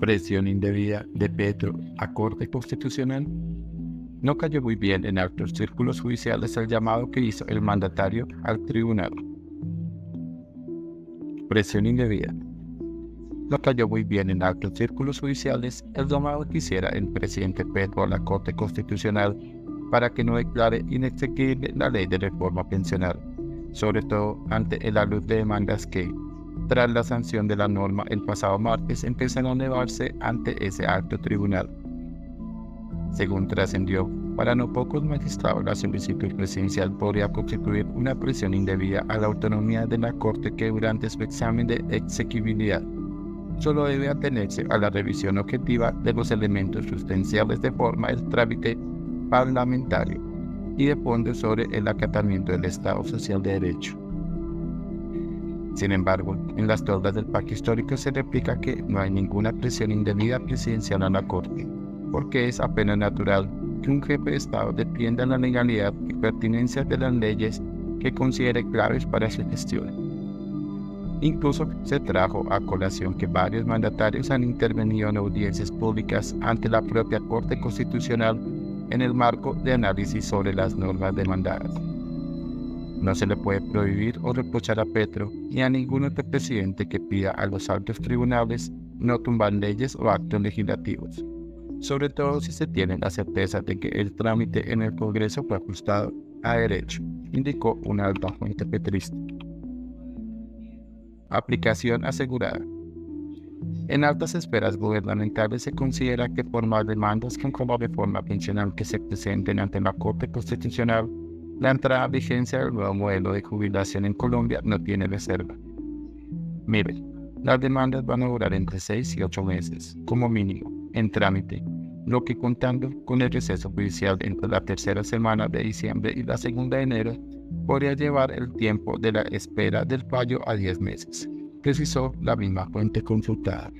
Presión indebida de Petro a Corte Constitucional. No cayó muy bien en altos círculos judiciales el llamado que hizo el mandatario al tribunal. Presión indebida. No cayó muy bien en altos círculos judiciales el llamado que hiciera el presidente Petro a la Corte Constitucional para que no declare inexequible la ley de reforma pensional, sobre todo ante el luz de demandas que, tras la sanción de la norma el pasado martes, empezaron a elevarse ante ese alto tribunal. Según trascendió, para no pocos magistrados la solicitud presidencial podría constituir una presión indebida a la autonomía de la Corte que durante su examen de exequibilidad solo debe atenerse a la revisión objetiva de los elementos sustanciales de forma del trámite parlamentario y de fondo sobre el acatamiento del Estado Social de Derecho. Sin embargo, en las tordas del pacto histórico se replica que no hay ninguna presión indebida presidencial a la Corte, porque es apenas natural que un jefe de Estado defienda la legalidad y pertinencia de las leyes que considere claves para su gestión. Incluso se trajo a colación que varios mandatarios han intervenido en audiencias públicas ante la propia Corte Constitucional en el marco de análisis sobre las normas demandadas. No se le puede prohibir o reprochar a Petro ni a ningún otro presidente que pida a los altos tribunales no tumbar leyes o actos legislativos, sobre todo si se tiene la certeza de que el trámite en el Congreso fue ajustado a derecho, indicó una alta fuente petrista. Aplicación asegurada. En altas esferas gubernamentales se considera que formar demandas con la reforma pensional que se presenten ante la Corte Constitucional la entrada a vigencia del nuevo modelo de jubilación en Colombia no tiene reserva. Miren, las demandas van a durar entre 6 y 8 meses, como mínimo, en trámite, lo que contando con el receso judicial entre la tercera semana de diciembre y la segunda de enero, podría llevar el tiempo de la espera del fallo a 10 meses, precisó la misma fuente consultada.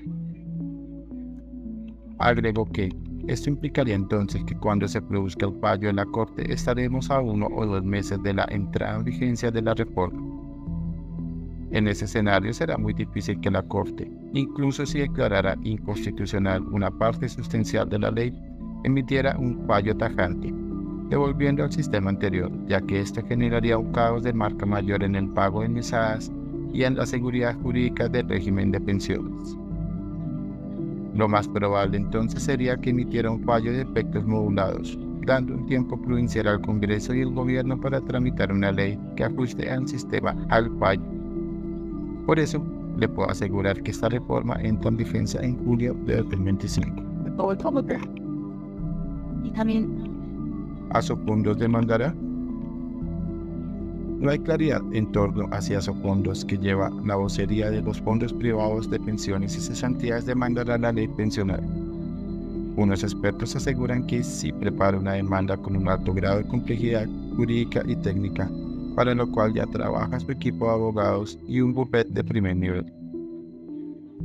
Agregó que esto implicaría entonces que cuando se produzca el fallo en la Corte estaremos a uno o dos meses de la entrada en vigencia de la reforma. En ese escenario será muy difícil que la Corte, incluso si declarara inconstitucional una parte sustancial de la ley, emitiera un fallo tajante, devolviendo al sistema anterior, ya que esto generaría un caos de marca mayor en el pago de mesadas y en la seguridad jurídica del régimen de pensiones. Lo más probable entonces sería que emitiera un fallo de efectos modulados, dando un tiempo prudencial al Congreso y el Gobierno para tramitar una ley que ajuste al sistema al fallo. Por eso, le puedo asegurar que esta reforma entra en vigencia en julio de 2025. Y también... ¿A fondos demandará? No hay claridad en torno a si fondos que lleva la vocería de los fondos privados de pensiones y cesantías demandará la ley pensional. Unos expertos aseguran que sí prepara una demanda con un alto grado de complejidad jurídica y técnica, para lo cual ya trabaja su equipo de abogados y un bufete de primer nivel.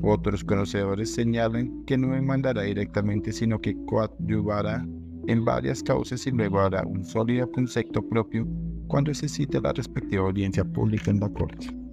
Otros conocedores señalan que no demandará directamente, sino que coadyuvará en varias causas y luego hará un sólido concepto propio cuando se cite la respectiva audiencia pública en la Corte.